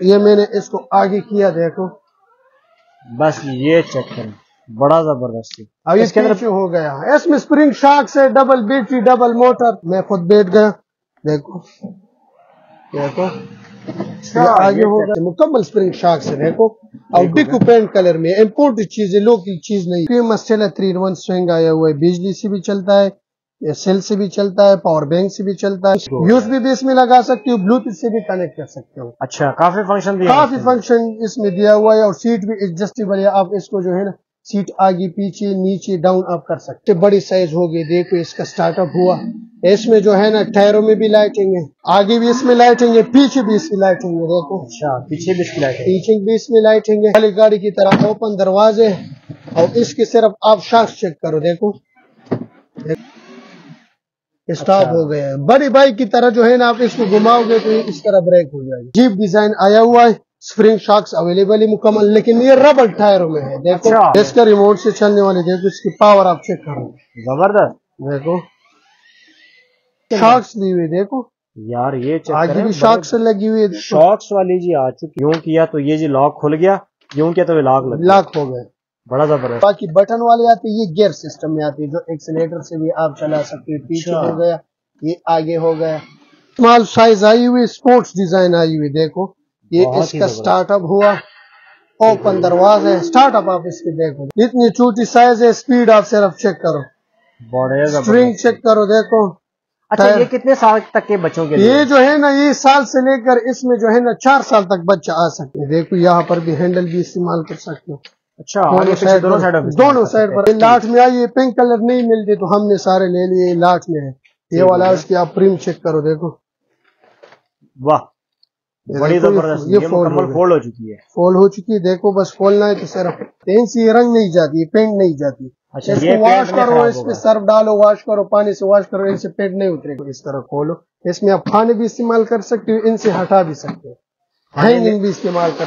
یہ میں نے اس کو آگے کیا دیکھو۔ بس یہ چیک کریں۔ بڑا زبردست اب اس کے اندر ہو گیا۔ اس میں اسپرنگ شاک سے ڈبل بیٹری ڈبل موٹر میں خود بیٹھ گیا۔ دیکھو۔ دیکھو۔ آگے ہو گیا۔ مکمل اسپرنگ شاک سے دیکھو۔ اور ڈکو پینٹ کلر میں۔ امپورٹ چیز ہے لوکل چیز نہیں۔ فیمس چلا تھری ون سوئنگ آیا ہوا ہے۔ بجلی سے بھی چلتا ہے۔ سیل سے بھی چلتا ہے پاور بینک سے بھی چلتا ہے۔ یوز بھی اس میں لگا سکتے ہو بلوٹوتھ سے بھی کنیکٹ کر سکتے ہو۔ اچھا کافی فنکشن دیا کافی فنکشن اس میں دیا ہوا ہے اور سیٹ بھی ایڈجسٹیبل ہے۔ آپ اس کو جو ہے نا سیٹ آگے پیچھے نیچے ڈاؤن آپ کر سکتے بڑی سائز ہوگی دیکھو اس کا سٹارٹ اپ ہوا۔ اس میں جو ہے نا ٹائروں میں بھی لائٹنگ ہے۔ آگے بھی اس میں لائٹنگ ہے پیچھے بھی اس کی لائٹنگ ہے دیکھو۔ اچھا پیچھے بھی اس کی لائٹ ہے۔ پیچھے بھی اس میں لائٹنگ ہے۔ خالی گاڑی کی طرح اوپن دروازے اور اس کی صرف آپ شاخ چیک کرو دیکھو۔ اسٹاپ ہو گیا ہے بڑی بائک کی طرح جو ہے نا آپ اس کو گھماؤ گے تو اس طرح بریک ہو جائے گی۔ جیپ ڈیزائن آیا ہوا ہے۔ اسپرنگ شاکس اویلیبل ہے مکمل لیکن یہ ربر ٹائروں میں ہے۔ دیکھو اچھا۔ اس کا ریموٹ سے چلنے والے دیکھو اس کی پاور آپ چیک کرو۔ زبردست۔ دیکھو۔ شاکس دی ہوئی دیکھو۔ یار یہ آگے کریں۔ بھی شاکس لگی ہوئی شاکس والی جی آ چکی۔ یوں کیا تو یہ جی لاک کھل گیا؟ یوں کیا تو یہ لاک لگ لاک ہو گئے۔ بڑا زبردست۔ باقی بٹن والے آتے یہ گیئر سسٹم میں آتی ہے جو ایکسیلیٹر سے بھی آپ چلا سکتے پیچھے اچھا۔ ہو گیا یہ آگے ہو گیا۔ اسمال سائز آئی ہوئی اسپورٹس ڈیزائن آئی ہوئی دیکھو۔ یہ اس کا۔ سٹارٹ اپ ہوا۔ اوپن دروازہ ہے۔ سٹارٹ اپ آپ اس کے دیکھو۔ اتنی چھوٹی سائز ہے سپیڈ آپ صرف چیک کرو۔ بڑے زبردست۔ چیک کرو دیکھو۔ اچھا یہ کتنے سال تک کے بچوں کے یہ جو ہے نا یہ سال سے لے کر اس میں جو ہے نا چار سال تک بچہ آ سکتے دیکھو یہاں پر بھی ہینڈل بھی استعمال کر سکتے ہو اچھا دونوں سائڈ پر لاٹ میں آئی یہ پنک کلر نہیں ملتی تو ہم نے سارے لے لیے لاٹ میں ہے۔ یہ والا اس کی آپ پریم چیک کرو دیکھو۔ واہ بڑی یہ- زبردست مکمل ہو۔ فولڈ چکی ہے۔ فول ہو چکی ہے دیکھو بس کھولنا ہے تو صرف پین سے یہ رنگ نہیں جاتی پینٹ نہیں جاتی۔ اچھا اس کو واش کرو اس پہ سرف ڈالو واش کرو پانی سے واش کرو ان سے پینٹ نہیں اترے گا۔ اس طرح کھولو۔ اس میں آپ کھانے بھی استعمال کر سکتے ہو ان سے ہٹا بھی سکتے ہو۔ ہینگنگ بھی استعمال کر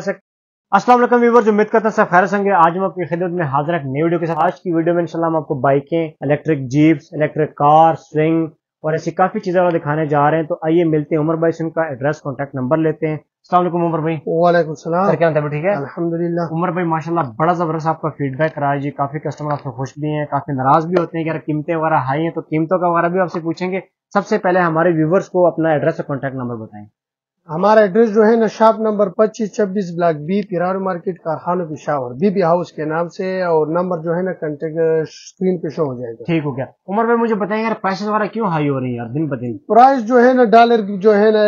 سکتے السلام علیکم ویور جو امید کرتا ہے سب خیر سنگے آج ہم آپ کی خدمت میں حاضر ایک نئی ویڈیو کے ساتھ۔ آج کی ویڈیو میں انشاءاللہ ہم آپ کو بائکیں electric jeeps electric car swing اور ایسی کافی چیزیں دکھانے جا رہے ہیں۔ تو آئیے ملتے ہیں عمر بھائی سے ان کا ایڈریس کانٹیکٹ نمبر لیتے ہیں۔ السلام علیکم عمر بھائی۔ وعلیکم السلام۔ سر کیا طبیعت ٹھیک ہے؟ الحمدللہ۔ عمر بھائی ماشاءاللہ بڑا زبردست آپ کا فیڈ بیک رہا ہے جی کافی کسٹمر آپ سے خوش بھی ہیں کافی ناراض بھی ہوتے ہیں کہ یار قیمتیں وغیرہ ہائی ہیں تو قیمتوں کا وغیرہ بھی آپ سے پوچھیں گے۔ سب سے پہلے ہمارے ویورز کو اپنا ایڈریس اور کانٹیکٹ نمبر بتائیں۔ ہمارا ایڈریس جو ہے نا شاپ نمبر پچیس چھبیس block B پیرار market Karkhano Peshawar B B house کے نام سے اور نمبر جو ہے نا کنٹیکٹ اسکرین پہ شو ہو جائے گا۔ ٹھیک ہو گیا۔ عمر بھائی مجھے بتائیں یار پیسے وغیرہ کیوں ہائی ہو رہی ہیں یار؟ دن بدن۔ پرائز جو ہے نا ڈالر جو ہے نا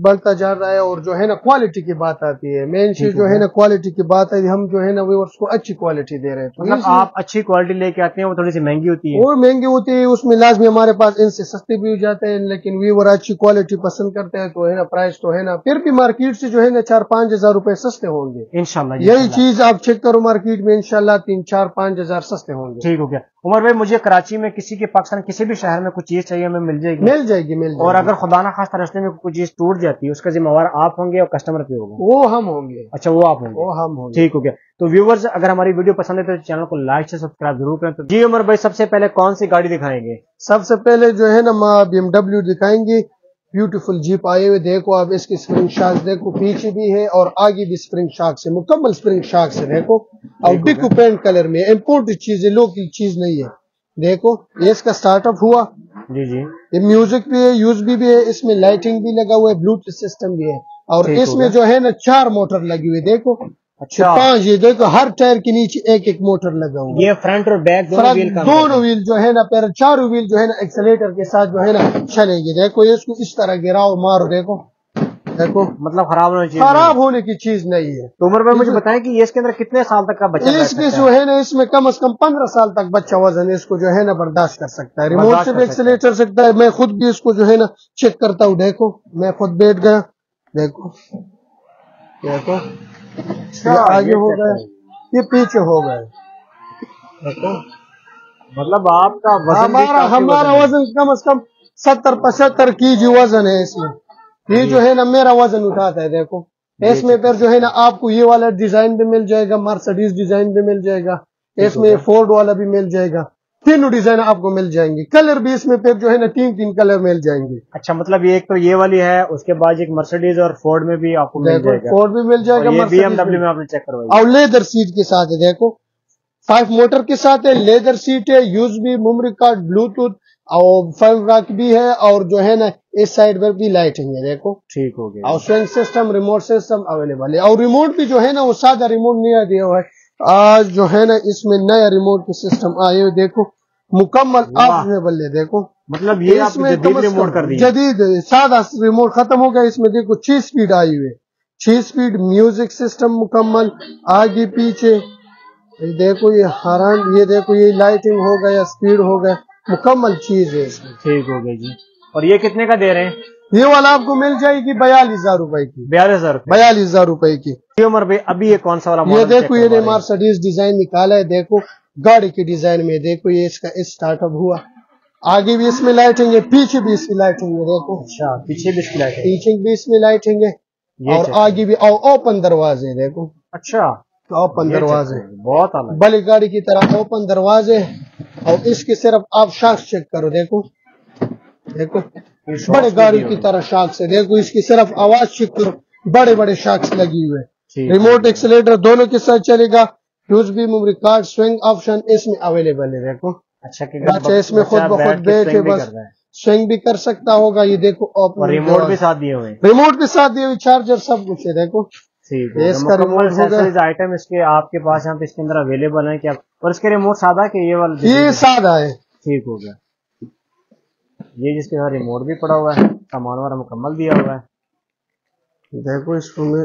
بڑھتا جا رہا ہے اور جو ہے نا کوالٹی کی بات آتی ہے۔ مین چیز جو ہے نا کوالٹی کی بات ہے ہم جو ہے نا ویورس کو اچھی کوالٹی دے رہے ہیں۔ مطلب آپ اچھی کوالٹی لے کے آتے ہیں وہ تھوڑی سی مہنگی ہوتی ہے۔ اور مہنگی ہوتی ہے اس میں لازمی ہمارے پاس ان سے سستے بھی ہو جاتے ہیں لیکن ویور اچھی کوالٹی پسند کرتے ہیں تو ہے نا پرائز تو ہے نا پھر بھی مارکیٹ سے جو ہے نا چار پانچ ہزار روپے سستے ہوں گے۔ انشاءاللہ یہی۔ چیز آپ چیک کرو مارکیٹ میں انشاءاللہ تین چار پانچ ہزار سستے ہوں گے۔ ٹھیک ہو گیا۔ عمر بھائی مجھے کراچی میں کسی کے پاکستان کسی بھی شہر میں کچھ چیز چاہیے ہمیں مل جائے گی۔ مل جائے گی مل اور جائے گی۔ اگر خدا نہ خاص راستے میں کوئی چیز ٹوٹ جاتی ہے اس کا ذمہ وار آپ ہوں گے اور کسٹمر پہ ہوگا۔ وہ ہم ہوں گے۔ اچھا وہ آپ ہوں گے۔ وہ ہم ہوں گے۔ ٹھیک ہو گیا۔ تو ویورز اگر ہماری ویڈیو پسند ہے تو چینل کو لائک سے سبسکرائب ضرور کریں۔ تو جی عمر بھائی سب سے پہلے کون سی گاڑی دکھائیں گے؟ سب سے پہلے جو ہے نا بی ایم ڈبلو دکھائیں گے۔ بیوٹیفل جیپ آئے ہوئے دیکھو آپ اس کی اسپرنگ شاک دیکھو پیچھے بھی ہے اور آگے بھی اسپرنگ شاک سے مکمل اسپرنگ شاک سے دیکھو۔ اور ڈکو پینٹ کلر میں امپورٹ چیز ہے لوکل چیز نہیں ہے۔ دیکھو یہ اس کا سٹارٹ اپ ہوا۔ جی جی۔ یہ میوزک بھی ہے یوز بھی بھی ہے۔ اس میں لائٹنگ بھی لگا ہوا ہے بلوٹوتھ سسٹم بھی ہے۔ اور اس میں۔ جو ہے نا چار موٹر لگی ہوئی دیکھو۔ اچھا۔ پانچ یہ دیکھو ہر ٹائر کے نیچے ایک ایک موٹر لگا ہوا یہ فرنٹ اور بیک دونوں ویل دونوں ویل جو ہے نا پیر چاروں ویل جو ہے نا ایکسلیٹر کے ساتھ جو ہے نا چلے گی دیکھو یہ اس کو اس طرح گراؤ مارو دیکھو۔ دیکھو۔ مطلب خراب ہونا چاہیے خراب ہونے کی چیز نہیں ہے۔ تو عمر بھائی مجھے بتائیں کہ یہ اس کے اندر کتنے سال تک کا بچہ اس سکتا جو ہے نا اس میں کم از کم پندرہ سال تک بچہ وزن اس کو جو ہے نا برداشت کر سکتا ہے۔ ریموٹ سے بھی ایکسلیٹر سکتا ہے۔ میں خود بھی اس کو جو ہے نا چیک کرتا ہوں۔ دیکھو میں خود بیٹھ گیا۔ دیکھو۔ دیکھو۔ یہ آگے ہو گیا یہ پیچھے ہو گئے۔ دیکھو مطلب آپ کا وزن بھی ہمارا کافی ہمارا۔ وزن کم از کم ستر پچہتر کی جی وزن ہے اس میں۔ یہ جو ہے نا میرا وزن اٹھاتا ہے دیکھو۔ اس میں پھر جو ہے نا آپ کو یہ والا ڈیزائن بھی مل جائے گا مرسڈیز ڈیزائن بھی مل جائے گا۔ اس میں فورڈ والا بھی مل جائے گا۔ تینوں ڈیزائن آپ کو مل جائیں گے کلر بھی اس میں پھر جو ہے نا تین تین کلر مل جائیں گے۔ اچھا مطلب یہ ایک تو یہ والی ہے اس کے بعد ایک مرسڈیز اور فورڈ میں بھی آپ کو مل جائے گا۔ فورڈ بھی مل جائے گا بی ایم ڈبلو میں آپ نے چیک کروائی اور لیدر سیٹ کے ساتھ ہے دیکھو۔ فائف موٹر کے ساتھ ہے لیدر سیٹ ہے یوز بھی ممری کارڈ بلوٹوتھ اور فائیو راک بھی ہے اور جو ہے نا اس سائڈ پر بھی لائٹنگ ہے دیکھو۔ ٹھیک ہو گیا۔ اور swing system remote system available ہے۔ اور ریموٹ بھی جو ہے نا وہ سادہ ریموٹ نہیں دیا ہوا ہے۔ آج جو ہے نا اس میں نیا ریموٹ کے سسٹم آئے ہوئے دیکھو۔ مکمل آپ نے بلے دیکھو۔ مطلب یہ اس میں جدید ریموٹ کر جدید سادہ ریموٹ ختم ہو گیا اس میں دیکھو چھ سپیڈ آئی ہوئے چھ سپیڈ میوزک سسٹم مکمل آگے پیچھے۔ دیکھو یہ حرام یہ دیکھو یہ لائٹنگ ہو گیا سپیڈ ہو گیا۔ مکمل چیز ہے ٹھیک ہو گئی جی۔ اور یہ کتنے کا دے رہے ہیں؟ یہ والا آپ کو مل جائے گی بیالی ہزار روپے کی۔ بیالی ہزار بیالی ہزار روپے کی۔ جی عمر بھائی ابھی یہ کون سا والا یہ دیکھو یہ نے مرسڈیز ڈیزائن نکالا ہے دیکھو گاڑی کی ڈیزائن میں دیکھو یہ اس کا اسٹارٹ اپ ہوا۔ آگے بھی اس میں لائٹیں گے پیچھے بھی اس میں لائٹیں گے دیکھو۔ اچھا پیچھے بھی اس میں لائٹیں پیچھے بھی اس میں لائٹیں گے اور آگے بھی اوپن دروازے دیکھو۔ اچھا۔ اوپن دروازے۔ بہت بلی گاڑی کی طرح اوپن دروازے۔ اور اس کی صرف آپ شاخ چیک کرو دیکھو۔ دیکھو۔ بڑے گاڑی کی طرح شاکس ہے دیکھو اس کی صرف آواز شکر بڑے بڑے شاکس لگی ہوئے ریموٹ ایکسلیٹر دونوں کے ساتھ چلے گا۔ USB memory card swing option اس میں اویلیبل ہے دیکھو۔ اچھا اس میں خود بخود بیٹھ بس سوئنگ بھی کر سکتا ہوگا یہ دیکھو ریموٹ بھی ساتھ دیے ہوئے ریموٹ بھی ساتھ دیے ہوئے چارجر سب کچھ ہے دیکھو۔ اس کا ریموٹ اس کے آپ کے پاس یہاں اس کے اندر اویلیبل ہیں کیا اور اس کے ریموٹ سادہ کہ یہ والا یہ سادہ ہے۔ ٹھیک ہو گیا۔ یہ جس کے ساتھ ریموٹ بھی پڑا ہوا ہے سامان وارا مکمل دیا ہوا ہے۔ دیکھو اس کو میں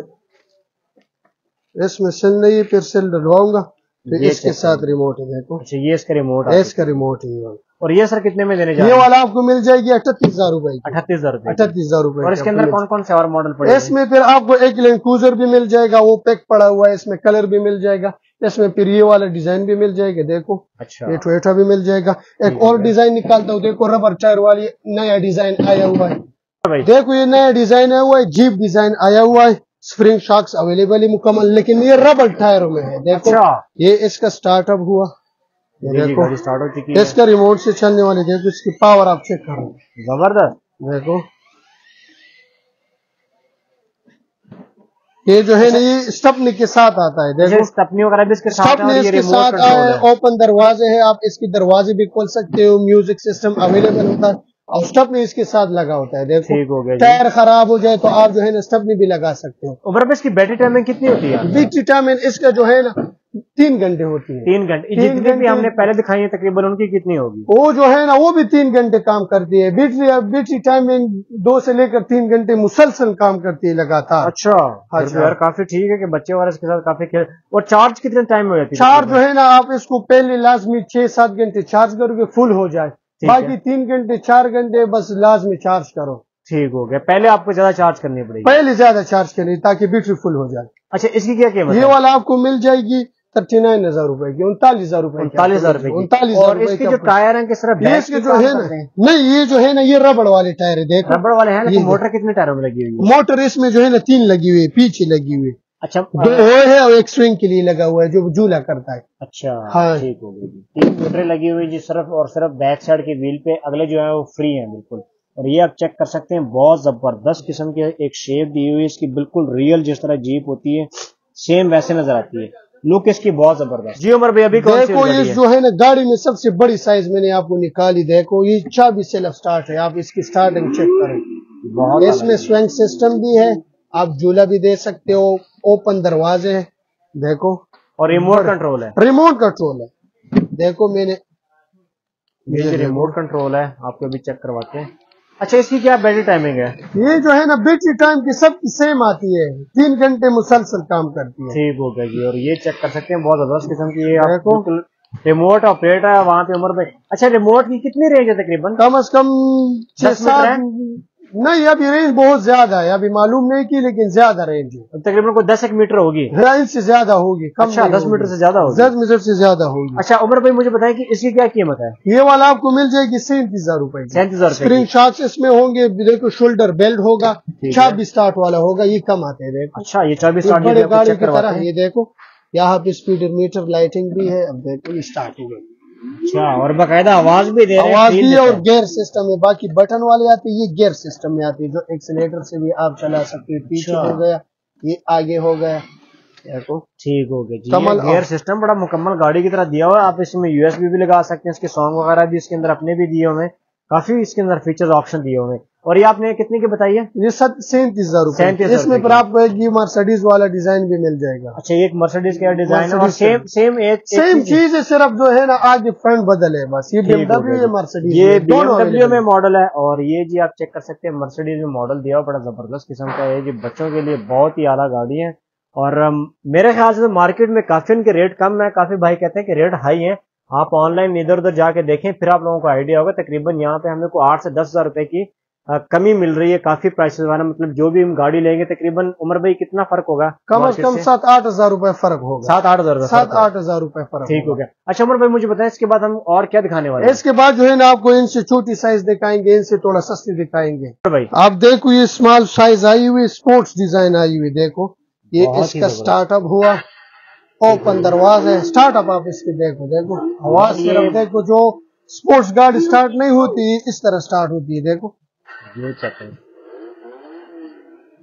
اس میں سن نہیں پھر سن ڈلواؤں گا پھر اس کے ساتھ ریموٹ ہے دیکھو۔ اچھا یہ اس کا ریموٹ ہے۔ اس کا ریموٹ ہے اور یہ سر کتنے میں دینے جا یہ والا آپ کو مل جائے گی اٹھتیس ہزار روپے اٹھتیس ہزار روپے اٹھتیس ہزار روپے اور اس کے اندر کون کون سے اور ماڈل پڑے اس میں پھر آپ کو ایک لینکوزر بھی مل جائے گا وہ پیک پڑا ہوا ہے اس میں کلر بھی مل جائے گا۔ اس میں پھر یہ والا ڈیزائن بھی مل جائے گا دیکھو اچھا۔ یہ ٹویٹا بھی مل جائے گا۔ ایک اور ڈیزائن نکالتا ہوں دیکھو ربر ٹائر والی نیا ڈیزائن آیا ہوا ہے۔ دیکھو یہ نیا ڈیزائن آیا ہوا ہے جیپ ڈیزائن آیا ہوا ہے۔ اسپرنگ شاکس اویلیبل ہی مکمل لیکن یہ ربر ٹائر میں ہے دیکھو۔ یہ اس کا اسٹارٹ اپ ہوا دیکھو اس کا ریموٹ سے چلنے والے دیکھو اس کی پاور آپ چیک کرو۔ زبردست۔ دیکھو۔ یہ جو ہے نا یہ اسٹپنی کے ساتھ آتا ہے۔ اس کے ساتھ اوپن دروازے ہیں آپ اس کی دروازے بھی کھول سکتے ہو میوزک سسٹم اویلیبل ہوتا ہے۔ اور اسٹپنی اس کے ساتھ لگا ہوتا ہے۔ دیکھو جی۔ ٹائر خراب ہو جائے تو آپ جو ہے نا اسٹپنی بھی لگا سکتے ہو۔ اوور اس کی بیٹری ٹائمنگ کتنی ہوتی ہے؟ بیٹری ٹائمنگ اس کا جو ہے نا تین گھنٹے ہوتی ہے تین گھنٹے۔ جتنی بھی ہم نے پہلے دکھائی ہے تقریباً ان کی کتنی ہوگی؟ وہ جو ہے نا وہ بھی تین گھنٹے کام کرتی ہے۔ بیٹری بیٹری ٹائمنگ دو سے لے کر تین گھنٹے مسلسل کام کرتی ہے لگاتار۔ اچھا۔ ہاں جی، ہاں۔ کافی ٹھیک ہے کہ بچے وغیرہ کے ساتھ کافی کھیل۔ اور چارج کتنے ٹائم ہو جاتی ہے؟ چارج جو ہے نا آپ اس کو پہلے لازمی چھ سات گھنٹے چارج کرو گے فل ہو جائے۔ باقی تین گھنٹے چار گھنٹے بس لازمی چارج کرو۔ ٹھیک ہو گیا۔ پہلے آپ کو زیادہ چارج کرنی پڑے گی۔ پہلے زیادہ چارج کرنی تاکہ بیٹری فل ہو جائے۔ اچھا اس کی کیا قیمت یہ والا آپ کو مل جائے گی۔ تھرٹی نائن ہزار روپے کی۔ انتالیس ہزار روپے انتالیس ہزار اس کے جو ٹائر ہیں کس طرح جو ہے نا نہیں یہ جو ہے نا یہ ربڑ والے ٹائر دیکھ ربڑ والے ہیں موٹر کتنے ٹائروں میں لگی ہوئی موٹر اس میں جو ہے نا تین لگی ہوئی پیچھے لگی ہوئی۔ اچھا دو ہیں اور ایک سوئنگ کے لیے لگا ہوا ہے جو جھولا کرتا ہے۔ اچھا ہاں۔ جی۔ تین موٹر لگی ہوئی جی صرف اور صرف بیک سائڈ کے ویل پہ اگلے جو ہے وہ فری ہیں بالکل۔ اور یہ آپ چیک کر سکتے ہیں بہت زبردست قسم کی ایک شیپ دی ہوئی اس کی بالکل ریئل جس طرح جیپ ہوتی ہے سیم ویسے نظر آتی ہے۔ لک اس کی بہت زبردست جی عمر بھائی ابھی دیکھو یہ جو ہے نا گاڑی میں سب سے بڑی سائز میں نے آپ کو نکالی دیکھو یہ چابی سیلف سٹارٹ ہے آپ اس کی سٹارٹنگ چیک کریں۔ اس میں سوئنگ سسٹم بھی ہے آپ جولا بھی دے سکتے ہو اوپن دروازے ہیں دیکھو۔ اور ریموٹ کنٹرول ہے۔ ریموٹ کنٹرول ہے۔ دیکھو میں نے ریموٹ کنٹرول ہے آپ کو بھی چیک کرواتے ہیں۔ اچھا اس کی کیا بیٹری ٹائمنگ ہے؟ یہ جو ہے نا بیٹری ٹائم کی سب کی سیم آتی ہے۔ تین گھنٹے مسلسل کام کرتی ہے۔ ٹھیک ہو گئی جی، اور یہ چیک کر سکتے ہیں بہت زبردست قسم کی یہ ریموٹ آپریٹر ہے وہاں پہ عمر میں اچھا ریموٹ کی کتنی رینج ہے تقریباً؟ کم از کم چھ سات نہیں ابھی رینج بہت زیادہ ہے ابھی معلوم نہیں کی لیکن زیادہ رینج ہے۔ تقریباً کوئی دس ایک میٹر ہوگی۔ رینج سے زیادہ ہوگی کم اچھا دس میٹر سے زیادہ ہوگی۔ دس میٹر سے زیادہ ہوگی۔ اچھا عمر بھائی مجھے بتائیں کہ اس کی کیا قیمت ہے؟ یہ والا آپ کو مل جائے گی سینتیس ہزار روپے سینتیس ہزار اسکرین شاٹس اس میں ہوں گے دیکھو شولڈر بیلٹ ہوگا چابیس اسٹارٹ والا ہوگا یہ کم آتے ہیں اچھا یہ چابیس گاڑی کی طرح یہ دیکھو۔ یہاں پہ اسپیڈ میٹر لائٹنگ بھی ہے اب دیکھو یہ اسٹارٹ ہو گئی۔ اچھا اور باقاعدہ آواز بھی دے آواز بھی اور گیئر سسٹم ہے باقی بٹن والے آتے یہ گیئر سسٹم میں آتی ہے جو ایکسیلیٹر سے بھی آپ چلا سکتے پیچھے اچھا۔ ہو گیا یہ آگے ہو گیا۔ ٹھیک ہو گیا گیئر سسٹم بڑا مکمل گاڑی کی طرح دیا ہوا آپ اس میں یو ایس بی بھی لگا سکتے ہیں اس کے سانگ وغیرہ بھی اس کے اندر اپنے بھی دیے ہوئے ہیں۔ کافی اس کے اندر فیچرز آپشن دیے ہوئے ہیں۔ اور یہ آپ نے کتنے کی بتائی ہے؟ یہ سینتیس ہزار روپے۔ اس میں پر آپ کو ایک مرسڈیز والا ڈیزائن بھی مل جائے گا۔ اچھا ایک مرسڈیز کا ڈیزائن سیم چیز ہے۔ صرف جو ہے نا آج فرنٹ بدل ہے بس۔ یہ بی ایم ڈبلو یہ مرسڈیز یہ بی ایم ڈبلو میں ماڈل ہے اور یہ جی آپ چیک کر سکتے ہیں مرسڈیز میں ماڈل دیا بڑا زبردست قسم کا ہے۔ یہ بچوں کے لیے بہت ہی اعلیٰ گاڑی ہے اور میرے خیال سے مارکیٹ میں کافی ان کے ریٹ کم ہے کافی بھائی کہتے ہیں کہ ریٹ ہائی ہیں۔ آپ آن لائن ادھر ادھر جا کے دیکھیں پھر آپ لوگوں کو آئیڈیا ہوگا تقریباً یہاں پہ ہم کو آٹھ سے دس ہزار روپے کی کمی مل رہی ہے کافی پرائسز والا مطلب جو بھی ہم گاڑی لیں گے تقریباً عمر بھائی کتنا فرق ہوگا؟ کم از کم سات آٹھ ہزار روپے فرق ہوگا۔ سات آٹھ ہزار سات آٹھ ہزار روپے فرق ٹھیک ہو گیا۔ اچھا عمر بھائی مجھے بتائیں اس کے بعد ہم اور کیا دکھانے والے ہیں؟ اس کے بعد جو ہے نا آپ کو ان سے چھوٹی سائز دکھائیں گے ان سے تھوڑا سستی دکھائیں گے۔ آپ دیکھو یہ اسمال سائز آئی ہوئی اسپورٹس ڈیزائن آئی ہوئی دیکھو۔ یہ اس کا اسٹارٹ اپ ہوا۔ اوپن درواز ہے اسٹارٹ اپ آپ اس کے دیکھو دیکھو۔ آواز دیکھو جو اسپورٹس گارڈ اسٹارٹ نہیں ہوتی اس طرح اسٹارٹ ہوتی ہے دیکھو۔ یہ چیک کریں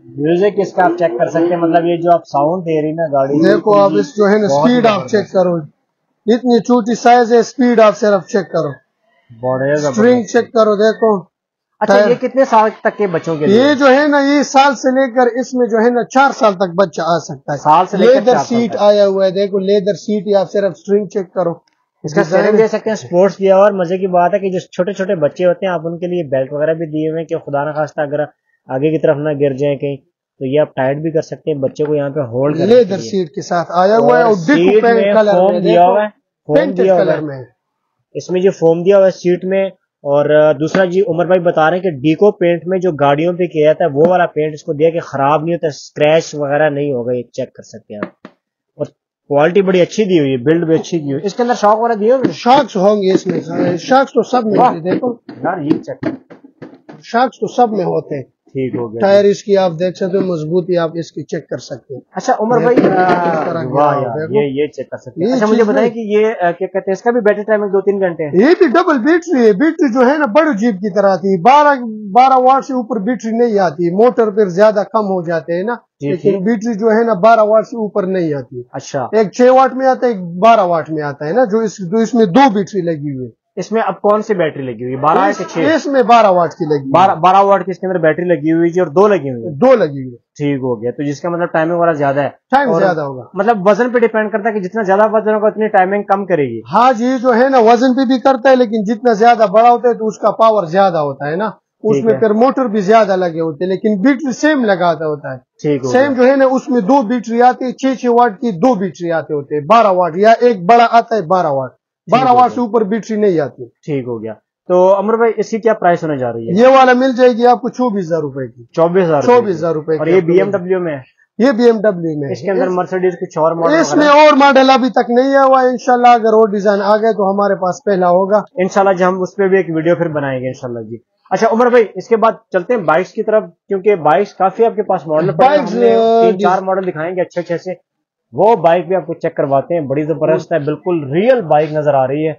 میوزک اس کا آپ چیک کر سکتے ہیں. مطلب یہ جو آپ ساؤنڈ دے رہی نا گاڑی دیکھو آپ اس جو ہے نا سپیڈ آپ چیک کرو۔ اتنی چھوٹی سائز ہے سپیڈ آپ صرف چیک کرو۔ بڑے سٹرنگ چیک کرو دیکھو۔ اچھا یہ کتنے سال تک کے بچوں کے یہ جو ہے نا یہ سال سے لے کر اس میں جو ہے نا چار سال تک بچہ آ سکتا ہے۔ سال سے لے کر لیدر سیٹ آیا ہوا ہے دیکھو لیدر سیٹ یا صرف سٹرنگ چیک کرو۔ اس کا سیرم دے سکتے ہیں سپورٹس دیا اور مزے کی بات ہے کہ جو چھوٹے چھوٹے بچے ہوتے ہیں آپ ان کے لیے بیلٹ وغیرہ بھی دیے ہوئے کہ خدا نخواستہ اگر آگے کی طرف نہ گر جائیں کہیں تو یہ آپ ٹائٹ بھی کر سکتے ہیں بچے کو یہاں پہ ہولڈ لیدر سیٹ کے ساتھ آیا ہوا ہے اور دیا ہوا ہے دیا ہوا ہے۔ اس میں جو فوم دیا ہوا ہے سیٹ میں اور دوسرا جی عمر بھائی بتا رہے ہیں کہ ڈیکو پینٹ میں جو گاڑیوں پہ کیا جاتا ہے وہ والا پینٹ اس کو دیا کہ خراب نہیں ہوتا اسکریچ وغیرہ نہیں ہوگا یہ چیک کر سکتے ہیں آپ۔ کوالٹی بڑی اچھی دی ہوئی ہے بلڈ بھی اچھی دی ہوئی اس کے اندر شاک وغیرہ دی ہوئے شاکس ہوں گے اس میں شاکس تو سب میں دیکھو۔ یار یہ چیک شاکس تو سب میں ہوتے ہیں۔ ٹھیک ہو گیا۔ ٹائر اس کی آپ دیکھ سکتے ہیں مضبوطی آپ اس کی چیک کر سکتے ہیں اچھا عمر بھائی یہ یہ چیک کر سکتے ہیں۔ اچھا مجھے بتائیں کہ یہ کیا کہتے ہیں؟ اس کا بھی بیٹری ٹائم دو تین گھنٹے ہیں۔ یہ بھی ڈبل بیٹری ہے۔ بیٹری جو ہے نا بڑی جیپ کی طرح آتی ہے بارہ بارہ واٹ سے اوپر بیٹری نہیں آتی۔ موٹر پھر زیادہ کم ہو جاتے ہیں نا۔ جی، جی۔ لیکن بیٹری جو ہے نا بارہ واٹ سے اوپر نہیں آتی۔ اچھا۔ ایک چھ واٹ میں آتا ہے ایک بارہ واٹ میں آتا ہے نا جو اس میں دو بیٹری لگی ہوئی اس میں اب کون سی بیٹری لگی ہوئی بارہ اس میں بارہ واٹ کی لگی بارہ واٹ کی اس کے اندر بیٹری لگی ہوئی اور دو لگی ہوئی دو لگی ہوئی ٹھیک ہو گیا۔ تو جس کا مطلب ٹائمنگ والا زیادہ ہے۔ ٹائم زیادہ ہوگا۔ مطلب وزن پہ ڈیپینڈ کرتا ہے کہ جتنا زیادہ وزن ہوگا اتنی ٹائمنگ کم کرے گی۔ ہاں جی جو ہے نا وزن پہ بھی کرتا ہے لیکن جتنا زیادہ بڑا ہوتا ہے تو اس کا پاور زیادہ ہوتا ہے نا۔ اس میں پھر موٹر بھی زیادہ لگے ہوتے ہیں لیکن بیٹری سیم لگاتا ہوتا ہے۔ سیم جو ہے نا اس میں دو بیٹری آتی ہے چھ چھ واٹ کی دو بیٹری آتے ہوتے ہیں بارہ واٹ یا ایک بڑا آتا ہے بارہ واٹ۔ بارہ وار سے اوپر بیٹری نہیں آتی۔ ٹھیک ہو گیا۔ تو امر بھائی اس کی کیا پرائس ہونے جا رہی ہے؟ یہ والا مل جائے گی آپ کو چوبیس ہزار روپے کی۔ چوبیس ہزار چوبیس ہزار روپے اور یہ بی ایم ڈبلو میں ہے۔ یہ بی ایم ڈبلو میں اس کے اندر مرسیڈیز کچھ اور ماڈل اس میں اور ماڈل ابھی تک نہیں ہوا۔ انشاءاللہ اگر اور ڈیزائن آ گئے تو ہمارے پاس پہلا ہوگا۔ انشاءاللہ جی ہم اس پہ بھی ایک ویڈیو پھر بنائیں گے انشاءاللہ جی۔ اچھا عمر بھائی اس کے بعد چلتے ہیں بائکس کی طرف کیونکہ بائکس کافی آپ کے پاس ماڈل چار ماڈل دکھائیں گے اچھے اچھے سے۔ وہ بائک بھی آپ کو چیک کرواتے ہیں بڑی زبردست ہے بالکل ریئل بائک نظر آ رہی ہے۔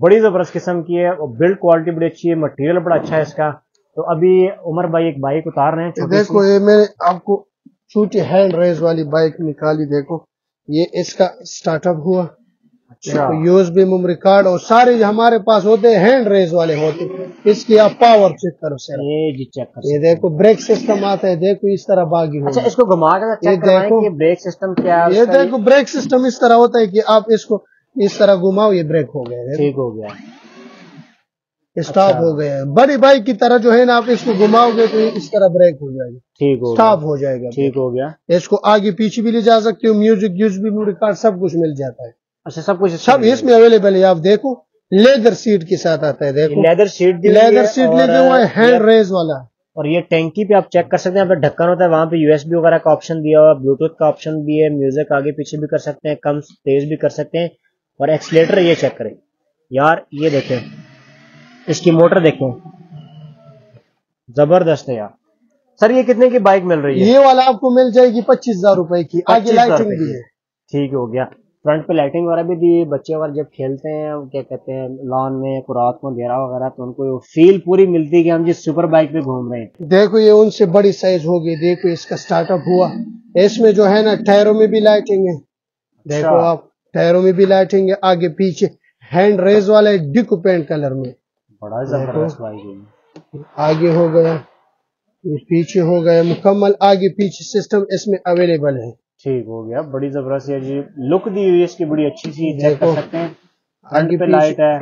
بڑی زبردست قسم کی ہے اور بلڈ کوالٹی بڑی اچھی ہے مٹیریل بڑا اچھا ہے اس کا۔ تو ابھی عمر بھائی ایک بائک اتار رہے ہیں دیکھو یہ میں نے آپ کو چھوٹی ہینڈ ریز والی بائک نکالی دیکھو۔ یہ اس کا سٹارٹ اپ ہوا۔ اچھا۔ یوز بی مم ریکارڈ اور سارے ہمارے پاس ہوتے ہیں ہینڈ ریز والے ہوتے اس کی آپ پاور چیک کرو سر۔ جی یہ دیکھو بریک سسٹم آتا ہے دیکھو اس طرح باغی ہو اچھا، اس کو گھما کر یہ دیکھو۔ بریک سسٹم کیا یہ دیکھو بریک سسٹم اس طرح ہوتا ہے کہ آپ اس کو اس طرح گھماؤ یہ بریک ہو گیا۔ ٹھیک ہو گیا۔ اسٹاپ ہو گیا۔ بڑی بائک کی طرح جو ہے نا آپ اس کو گھماؤ گے تو اس طرح بریک ہو جائے گا۔ ٹھیک ہو اسٹاپ ہو جائے گا۔ ٹھیک ہو گیا۔ اس کو آگے پیچھے بھی لے جا سکتے ہو میوزک یوز بھی ریکارڈ سب کچھ مل جاتا ہے۔ اچھا سب کچھ سب اس میں اویلیبل ہے۔ آپ دیکھو لیدر سیٹ کے ساتھ آتا ہے دیکھو۔ لیدر سیٹ لیدر سیٹ لے ہوا ہے ہینڈ ریز والا۔ اور یہ ٹینکی پہ آپ چیک کر سکتے ہیں ڈھکن ہوتا ہے وہاں پہ یو ایس بی وغیرہ کا آپشن دیا ہوا بلوٹوتھ کا آپشن بھی ہے میوزک آگے پیچھے بھی کر سکتے ہیں کم تیز بھی کر سکتے ہیں۔ اور ایکسلیٹر یہ چیک کریں۔ یار یہ دیکھیں۔ اس کی موٹر دیکھیں۔ زبردست ہے یار۔ سر یہ کتنے کی بائک مل رہی ہے؟ یہ والا آپ کو مل جائے گی پچیس ہزار روپے کی آگے لائٹنگ بھی ہے۔ ٹھیک ہو گیا۔ فرنٹ پہ لائٹنگ وغیرہ بھی دی بچے وغیرہ جب کھیلتے ہیں کیا کہتے ہیں لان میں رات کو اندھیرا وغیرہ تو ان کو فیل پوری ملتی کہ ہم جس سپر بائک پہ گھوم رہے ہیں۔ دیکھو یہ ان سے بڑی سائز ہوگی۔ دیکھو اس کا سٹارٹ اپ ہوا۔ اس میں جو ہے نا ٹائروں میں بھی لائٹنگ ہے۔ دیکھو اچھا۔ آپ ٹائروں میں بھی لائٹنگ ہے۔ آگے پیچھے ہینڈ ریز والا ہے ڈیکو پینٹ کلر میں۔ بڑا آگے ہو گیا۔ پیچھے ہو گیا۔ مکمل آگے پیچھے سسٹم اس میں اویلیبل ہے۔ ٹھیک ہو گیا۔ بڑی زبردست ہے جی۔ لک دی ہوئی اس کی بڑی اچھی سی چیک کر۔ سکتے ہیں۔ فرنٹ پہ لائٹ ہے۔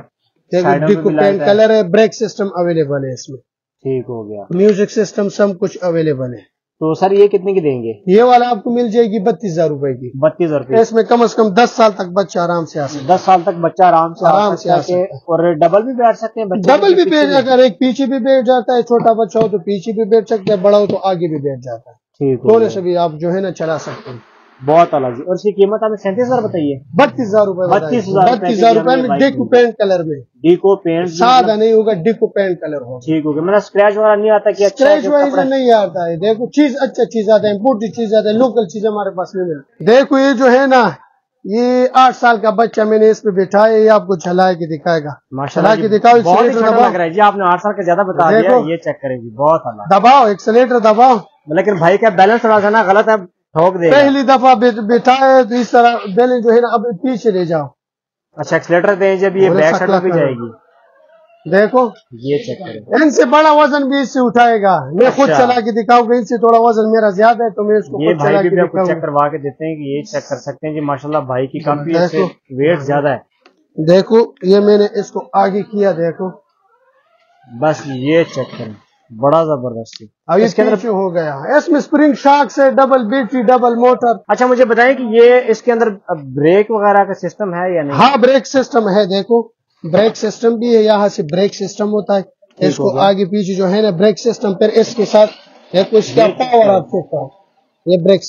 میں ڈکو بھی لائٹ ہے۔ کلر ہے بریک سسٹم اویلیبل ہے اس میں۔ ٹھیک ہو گیا۔ میوزک سسٹم سب کچھ اویلیبل ہے۔ تو سر یہ کتنے کی دیں گے؟ یہ والا آپ کو مل جائے گی بتیس ہزار روپے کی۔ بتیس ہزار روپے۔ اس میں کم از کم دس سال تک بچہ آرام سے آ سکتا دس سال تک بچہ آرام سے آرام سے آ سکتا ہے۔ اور ڈبل بھی بیٹھ سکتے ہیں ڈبل بھی بیٹھ اگر ایک پیچھے بھی بیٹھ جاتا ہے چھوٹا بچہ ہو تو پیچھے بھی بیٹھ سکتا ہے بڑا ہو تو آگے بھی بیٹھ جاتا ہے۔ گیا۔ سے بھی آپ جو ہے نا چلا سکتے ہیں۔ بہت اعلیٰ جی۔ اور اس کی قیمت آپ سینتیس ہزار بتائیے۔ بتیس ہزار روپے بتیس ہزار روپے بتیس ہزار روپے میں ڈیکو۔ پینٹ کلر میں۔ ڈیکو پینٹ سادہ نہیں ہوگا ڈیکو پینٹ کلر ہوگا۔ ٹھیک ہو گیا۔ میرا اسکریچ وغیرہ نہیں آتا کہ اچھا اسکریچ وائز کپڑا- نہیں آتا ہے۔ دیکھو چیز اچھا چیز آتا ہے امپورٹنٹ چیز آتا ہے لوکل چیز ہمارے پاس نہیں ملتی۔ دیکھو یہ جو ہے نا یہ آٹھ سال کا بچہ میں نے اس پہ بٹھایا یہ آپ کو چلا کے دکھائے گا۔ چلا اللہ کے جی، دکھاؤ جی آپ نے آٹھ سال کا زیادہ بتا دیا۔ یہ چیک کریں جی بہت دباؤ ایکسیلیٹر دباؤ۔ لیکن بھائی کا بیلنس تھوڑا سا نا غلط ہے ٹھوک دے پہلی دفعہ بٹ- بٹھائے تو اس طرح بیلنس جو ہے نا اب پیچھے لے جاؤ اچھا ایکسلیٹر دیں جب یہ بیک سائڈ ہے۔ جائے گی۔ دیکھو یہ چیک کریں ان سے بڑا وزن بھی اس سے اٹھائے گا۔ میں خود اچھا۔ چلا کے دکھاؤں گا ان سے تھوڑا وزن میرا زیادہ ہے تو میں اس کو یہ بھائی بھی آپ کو چیک کروا کے دیتے ہیں کہ یہ چیک کر سکتے ہیں جی ماشاءاللہ بھائی کی کافی اس سے۔ ویٹ زیادہ ہے۔ دیکھو یہ میں نے اس کو آگے کیا دیکھو۔ بس یہ چیک کریں بڑا زبردست ہے۔ اب اس کے اندر ہو گیا؟ اس میں اسپرنگ شاک سے ڈبل بیٹری ڈبل موٹر۔ اچھا مجھے بتائیں کہ یہ اس کے اندر بریک وغیرہ کا سسٹم ہے یا نہیں؟ ہاں بریک سسٹم ہے دیکھو۔ بریک سسٹم بھی ہے یہاں سے بریک سسٹم ہوتا ہے۔ اس کو۔ آگے پیچھے جو ہے نا بریک سسٹم پھر اس کے ساتھ اس کا پاور آپ کرو یہ بریک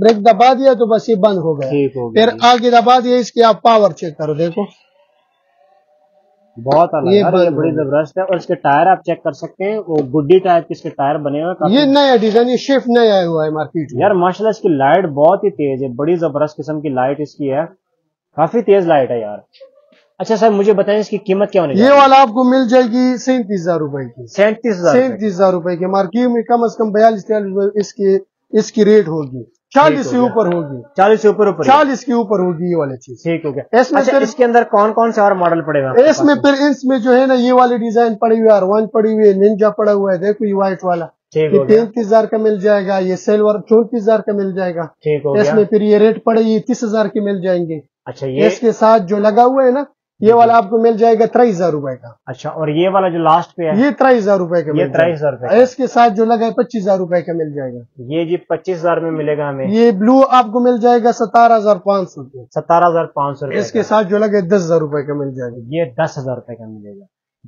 بریک دبا دیا تو بس یہ بند ہو گیا۔ پھر آگے دبا دیا اس کی آپ پاور چیک کرو دیکھو۔ بہت بڑی۔ زبردست ہے۔ اور اس کے ٹائر آپ چیک کر سکتے ہیں۔ وہ گڈی ٹائپ کے اس کے ٹائر بنے ہوئے یہ نیا ڈیزائن یہ شفٹ نیا آیا ہوا ہے مارکیٹ یار ماشاءاللہ اس کی لائٹ بہت ہی تیز ہے۔ بڑی زبردست قسم کی لائٹ اس کی ہے۔ کافی تیز لائٹ ہے یار۔ اچھا سر مجھے بتائیں اس کی قیمت کیا ہونے یہ والا آپ کو مل جائے گی سینتیس ہزار روپے کی۔ سینتیس ہزار روپے۔ سینتیس ہزار روپے کی۔ مارکیٹ میں کم از کم بیالیس تیالیس اس کی اس کی ریٹ ہوگی۔ چالیس سے۔ اوپر ہوگی۔ چالیس سے اوپر اوپر۔ چالیس کے اوپر ہوگی یہ والی چیز۔ ٹھیک ہو گیا۔ اس میں اچھا پھر- اس کے اندر کون کون سے اور ماڈل پڑے گا اس میں پھر اس میں جو ہے نا یہ والی ڈیزائن پڑی ہوئی ہے ارون پڑی ہوئی ہے ننجا پڑا ہوا ہے۔ دیکھو یہ وائٹ والا۔ یہ تینتیس ہزار کا مل جائے گا یہ سلور چونتیس ہزار کا مل جائے گا۔ ٹھیک ہو اس میں پھر یہ ریٹ پڑے یہ تیس ہزار کے مل جائیں گے۔ اچھا یہ اس کے ساتھ جو لگا ہوا ہے نا یہ والا آپ کو مل جائے گا ترائیس ہزار روپے کا۔ اچھا اور یہ والا جو لاسٹ پہ ہے؟ یہ ترائیس ہزار روپے کا ترائیس ہزار روپے اس کے ساتھ جو لگا ہے پچیس ہزار روپے کا مل جائے گا۔ یہ جی پچیس ہزار میں ملے گا ہمیں۔ یہ بلو آپ کو مل جائے گا ستارہ ہزار پانچ سو کے ستارہ ہزار پانچ سو روپے اس کے ساتھ جو لگے دس ہزار روپے کا مل جائے گا۔ یہ دس ہزار روپے کا ملے گا۔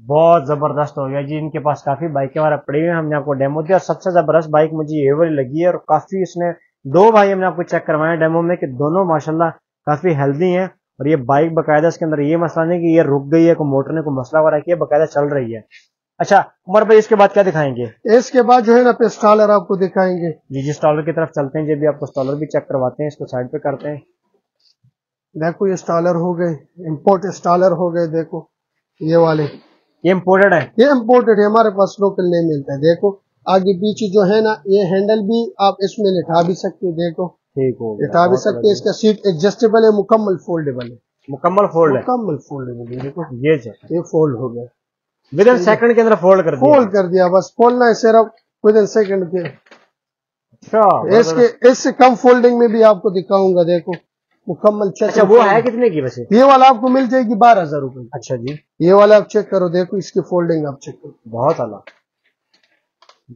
بہت زبردست ہو گیا جی۔ ان کے پاس کافی بائکیں ہمارا پڑی ہوئی ہیں ہم نے آپ کو ڈیمو دیا۔ اور سب سے زبردست بائک مجھے یہ والی لگی ہے اور کافی اس نے دو بھائی ہم نے آپ کو چیک کروائے ڈیمو میں کہ دونوں ماشاءاللہ کافی ہیلدی ہیں۔ اور یہ بائک باقاعدہ اس کے اندر یہ مسئلہ نہیں کہ یہ رک گئی ہے کوئی موٹر نے کوئی مسئلہ وغیرہ کیا باقاعدہ چل رہی ہے۔ اچھا عمر بھائی اس کے بعد کیا دکھائیں گے؟ اس کے بعد جو ہے نا پسٹالر آپ کو دکھائیں گے۔ جی جی اسٹالر کی طرف چلتے ہیں جب بھی آپ کو اسٹالر بھی چیک کرواتے ہیں اس کو سائڈ پہ کرتے ہیں۔ دیکھو یہ اسٹالر ہو گئے امپورٹ اسٹالر ہو گئے دیکھو یہ والے۔ یہ امپورٹڈ ہے۔ یہ امپورٹڈ ہے ہمارے پاس لوکل نہیں ملتا ہے دیکھو۔ آگے پیچھے جو ہے نا یہ ہینڈل بھی آپ اس میں لٹھا بھی سکتے دیکھو۔ ٹھیک ہو گیا بھی سکتے اس کا سیٹ ایڈجسٹیبل ہے مکمل فولڈیبل ہے۔ مکمل فولڈ ہے۔ مکمل فولڈیبل یہ یہ فولڈ ہو گیا۔ ود ان سیکنڈ کے اندر فولڈ کر دیا۔ فولڈ کر دیا بس کھولنا ہے صرف ود ان سیکنڈ کے۔ اچھا اس کے اس سے کم فولڈنگ میں بھی آپ کو دکھاؤں گا دیکھو۔ مکمل چیک اچھا وہ ہے کتنے کی ویسے؟ یہ والا آپ کو مل جائے گی بارہ ہزار روپے۔ اچھا جی۔ یہ والا آپ چیک کرو دیکھو اس کی فولڈنگ آپ چیک کرو۔ بہت اعلیٰ۔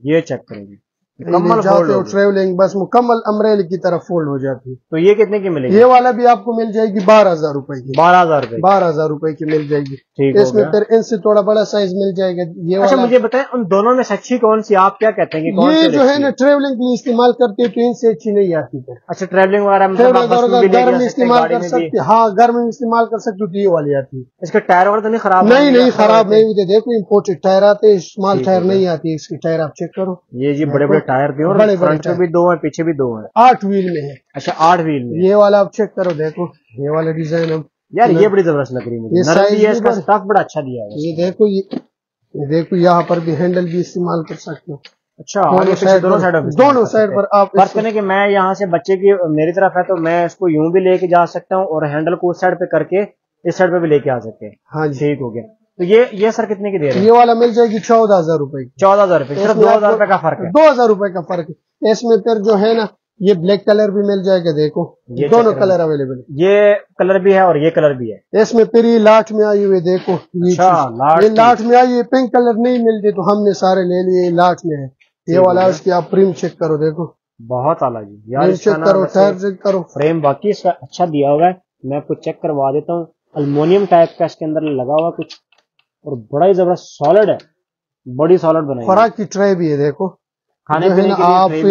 یہ چیک کریں گے۔ مکمل جاتے ہو ٹریولنگ بس مکمل امریل کی طرف فولڈ ہو جاتی۔ ہے تو یہ کتنے کی ملے گی؟ یہ والا بھی آپ کو مل جائے گی بارہ ہزار روپے کی۔ بارہ ہزار روپے بارہ ہزار روپے کی مل جائے گی۔ اس میں پھر ان سے تھوڑا بڑا سائز مل جائے گا۔ یہ اچھا مجھے بتائیں ان دونوں میں سے اچھی کون سی آپ کیا کہتے ہیں یہ جو ہے نا ٹریولنگ کے لیے استعمال کرتے ہیں تو ان سے اچھی نہیں آتی پھر۔ اچھا ٹریولنگ وغیرہ میں مطلب میں کے میں استعمال کر میں سکتے ہاں گھر میں استعمال کر سکتے ہو تو یہ والی آتی۔ ہے اس کے ٹائر وغیرہ تو نہیں خراب نہیں؟ نہیں خراب نہیں ہوتے دیکھو امپورٹڈ ٹائر آتے ہیں اسمال ٹائر۔ نہیں آتی اس کی ٹائر آپ چیک کرو۔ یہ جی بڑے بڑے ٹائر بھی ہیں اور بڑے بڑے فرنٹ۔ بھی دو ہیں پیچھے بھی دو ہیں۔ آٹھ ویل میں ہے۔ اچھا آٹھ ویل میں یہ والا آپ چیک کرو دیکھو۔ یہ والا ڈیزائن اب یار یہ بڑی زبردست لگ رہی ہے اس کا بڑا اچھا دیا ہے۔ یہ دیکھو یہ دیکھو یہاں پر بھی ہینڈل بھی استعمال کر سکتے ہو۔ اچھا دونوں سائڈ پر آپ فرض کریں کہ میں یہاں سے بچے کی میری طرف ہے تو میں اس کو یوں بھی لے کے جا سکتا ہوں اور ہینڈل کو اس سائڈ پہ کر کے اس سائڈ پہ بھی لے کے آ سکتے ہیں۔ ہاں جی۔ ٹھیک ہو گیا۔ تو یہ یہ سر کتنے کی دے رہے ہیں؟ یہ والا مل جائے گی چودہ ہزار روپے کی۔ چودہ ہزار روپے صرف دو ہزار روپے کا فرق ہے۔ دو ہزار روپے کا فرق ہے۔ اس میں پھر جو ہے نا یہ بلیک کلر بھی مل جائے گا دیکھو دونوں۔ کلر اویلیبل یہ کلر بھی ہے اور یہ کلر بھی ہے۔ اس میں پھر یہ لاٹ میں آئی ہوئی دیکھو یہ اچھا۔ لاٹ میں آئی ہے پنک کلر نہیں ملتی تو ہم نے سارے لے لیے لاٹ میں ہے۔ یہ والا۔ اس کی آپ پرنٹ چیک کرو دیکھو۔ بہت اعلیٰ جی۔ یار چیک کرو ٹائر چیک کرو۔ فریم باقی اس کا اچھا دیا ہوا ہے۔ میں آپ کو چیک کروا دیتا ہوں۔ المونیم ٹائپ کا اس کے اندر لگا ہوا کچھ اور بڑا ہی زبردست سالڈ ہے۔ بڑی سالڈ بنائی ہے۔ خوراک کی ٹرے بھی ہے دیکھو۔ کھانے پینے کے آپ ہے۔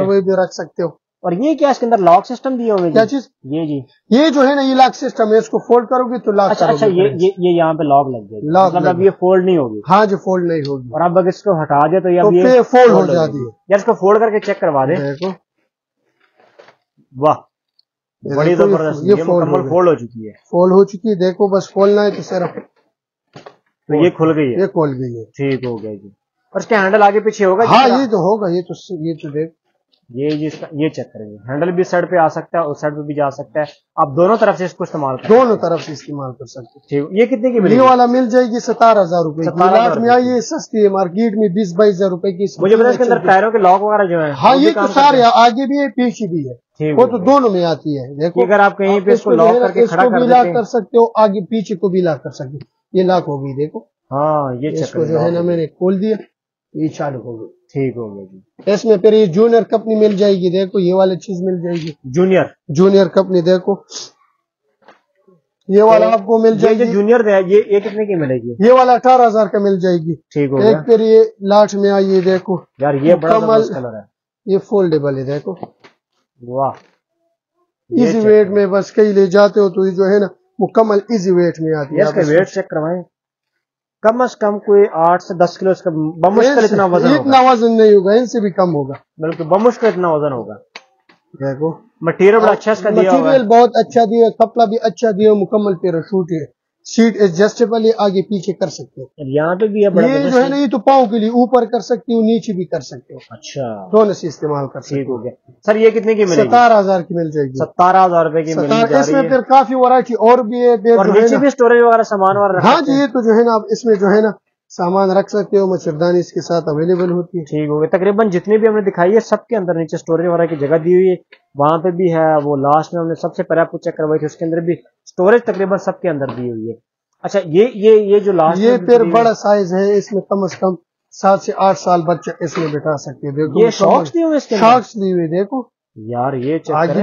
وہ بھی رکھ سکتے ہو۔ اور یہ کیا اس کے اندر لاک سسٹم دیا ہوئے کیا چیز؟ یہ جی۔ یہ جو ہے نا یہ لاک سسٹم ہے اس کو فولڈ کرو گے تو لاک اچھا اچھا یہ یہ یہ یہاں پہ لاک لگ جائے گا۔ مطلب اب یہ فولڈ نہیں ہوگی۔ ہاں جو فولڈ نہیں ہوگی۔ اور اب اگر اس کو ہٹا دے تو یہ فولڈ ہو جاتی ہے۔ یار اس کو فولڈ کر کے چیک کروا دے دیکھو۔ واہ بڑی زبردست یہ مکمل۔ فولڈ ہو چکی ہے۔ فول ہو چکی ہے۔ دیکھو بس کھولنا ہے تو صرف تو یہ کھل گئی ہے۔ یہ کھول گئی ہے۔ ٹھیک ہو گیا جی۔ اور اس کے ہینڈل آگے پیچھے ہوگا جس ہاں؟ یہ تو ہوگا یہ تو یہ تو دیکھ۔ یہ اس کا یہ کریں گے۔ ہینڈل بھی سائڈ پہ آ سکتا ہے اس سائڈ پہ بھی جا سکتا ہے۔ آپ دونوں طرف سے اس کو استعمال کریں۔ دونوں طرف سے استعمال کر سکتے ٹھیک یہ کتنے کی یہ گی؟ والا مل جائے گی ستارہ ہزار روپے کی۔ 17,000 لاٹ میں آئیے سستی ہے مارکیٹ میں بیس بائیس ہزار روپے کی۔ مجھے پتا ہے اس کے اندر ٹائروں کے لاک وغیرہ جو ہیں ہاں یہ تو سارے آگے بھی ہے پیچھے بھی ہے۔ وہ تو۔ دونوں میں آتی ہے۔ دیکھو اگر آپ کہیں پہ اس کو ہے لاک کر کے کھڑا کر کر سکتے ہو آگے پیچھے کو بھی لاک کر سکتے ہو۔ یہ لاک ہو گئی دیکھو۔ ہاں یہ کو جو ہے نا میں نے کھول دیا۔ یہ چالو ہو گئی ٹھیک ہو گیا جی اس میں پھر یہ جونیئر کپنی مل جائے گی دیکھو یہ والی چیز مل جائے گی۔ جونیئر جونیئر کپنی دیکھو۔ یہ والا آپ کو مل جائے گی۔ جونیئر ہے یہ یہ کتنے کی ملے گی؟ یہ والا اٹھارہ ہزار کا مل جائے گی۔ ٹھیک ہو گیا۔ ایک پھر یہ لاٹ میں آئیے دیکھو۔ یار یہ بڑا کلر ہے۔ یہ فولڈیبل ہے دیکھو۔ واہ۔ Easy weight. میں بس کہیں لے جاتے ہو تو یہ جو ہے نا مکمل ایزی ویٹ میں آتی یہ اس کا ہے ویٹ چیک کروائیں۔ کم از کم کوئی آٹھ سے دس کلو اس کا بمشکل اتنا وزن اتنا وزن نہیں ہوگا ان سے بھی کم ہوگا۔ بلکہ بمشکل اتنا وزن ہوگا۔ دیکھو۔ مٹیریل بڑا اچھا اس کا دیا ہوا ہے مٹیریل بہت اچھا دیا کپڑا بھی اچھا دیا مکمل پیراشوٹ ہے۔ سیٹ ایڈجسٹیبل ہے آگے پیچھے کر سکتے ہو یہاں پہ بھی یہ جو ہے نا یہ تو پاؤں کے لیے اوپر کر سکتے ہو نیچے بھی کر سکتے ہو اچھا۔ دونوں سے استعمال کر سکتے ہو گیا۔ سر یہ کتنے کی ملے گی؟ ستارہ ہزار کی مل جائے گی۔ ستارہ ہزار روپے کی ملنے ستارہ جا اس میں پھر کافی ورائٹی اور بھی ہے پھر اور نیچے بھی اسٹوریج وغیرہ سامان وغیرہ ہاں جی۔ یہ تو جو ہے نا اس میں جو ہے نا سامان رکھ سکتے ہو مچھردانی اس کے ساتھ اویلیبل ہوتی ہے۔ ٹھیک ہو گیا تقریباً جتنے بھی ہم نے دکھائی ہے سب کے اندر نیچے اسٹوریج وغیرہ کی جگہ دی ہوئی ہے۔ وہاں پہ بھی ہے وہ لاسٹ میں ہم نے سب سے پہلے آپ کو چیک کروائی تھی اس کے اندر بھی اسٹوریج تقریباً سب کے اندر دی ہوئی ہے۔ اچھا یہ یہ یہ جو لاسٹ یہ پھر بڑا سائز ہے اس میں کم از کم سات سے آٹھ سال بچہ اس میں بٹھا سکتے ہیں۔ دیکھو یہ شاکس دی ہوئی دیکھو۔ یار یہ